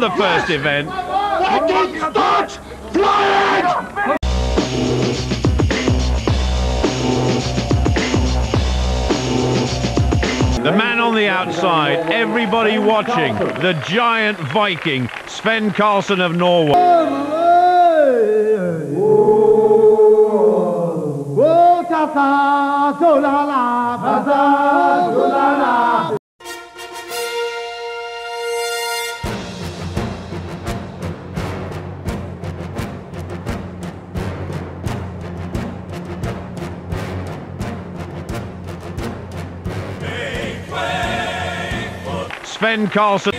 the first event. Don't start flying! The man on the outside, everybody watching, the giant Viking, Svend Karlsen of Norway. Svend Karlsen.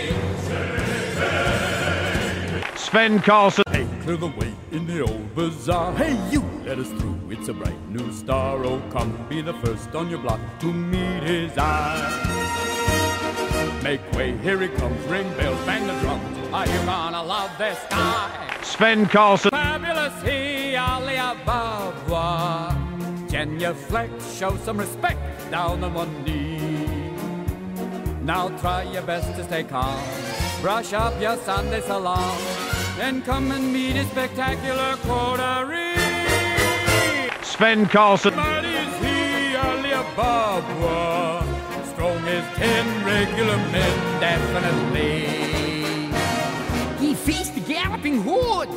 Svend Karlsen. Hey, clear the way in the old bazaar. Hey, you, let us through. It's a bright new star. Oh, come be the first on your block to meet his eye. Make way, here he comes. Ring bells, bang the drums. Are you gonna love this guy? Svend Karlsen. Fabulous he, Ali Ababwa. Genuflect, show some respect down on one knee. Now try your best to stay calm. Brush up your Sunday salon. Then come and meet a spectacular coterie. Svend Karlsen. Barbara, strong as ten regular men, definitely. He faced the galloping hordes.